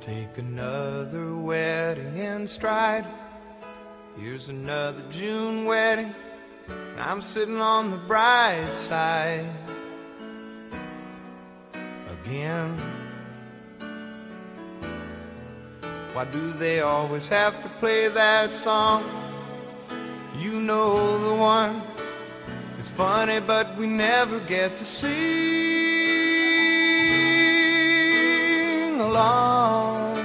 take another wedding in stride. Here's another June wedding, and I'm sitting on the bride side again. Why do they always have to play that song? You know the one. It's funny, but we never get to along.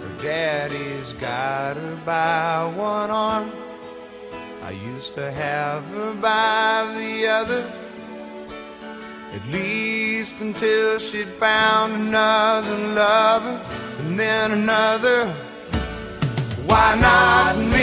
Her daddy's got her by one arm. I used to have her by the other. At least until she'd found another lover and then another. Why not me?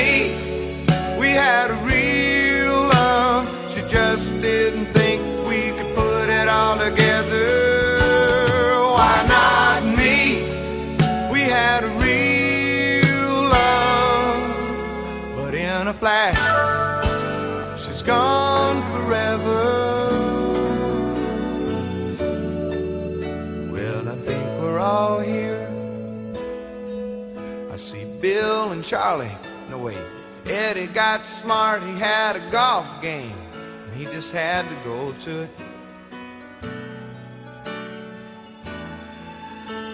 Flash, she's gone forever. Well, I think we're all here. I see Bill and Charlie. No, wait. Eddie got smart. He had a golf game. And he just had to go to it.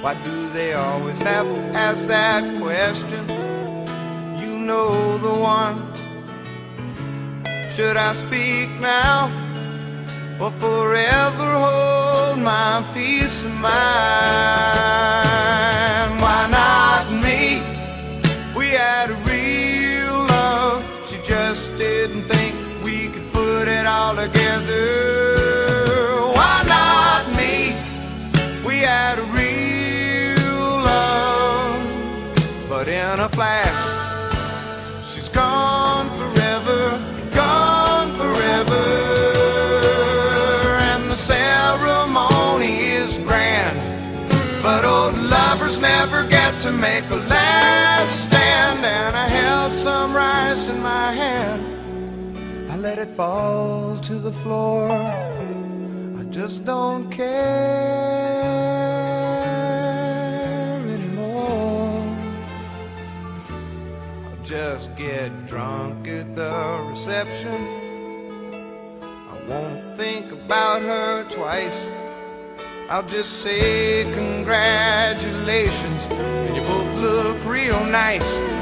Why do they always have to ask that question? Know the one. Should I speak now or forever hold my peace of mind? Why not me? We had a real love. She just didn't think we could put it all together. Why not me? We had real love, but in a flash, but old lovers never get to make a last stand. And I held some rice in my hand, I let it fall to the floor. I just don't care anymore. I'll just get drunk at the reception. I won't think about her twice. I'll just say congratulations, and you both look real nice.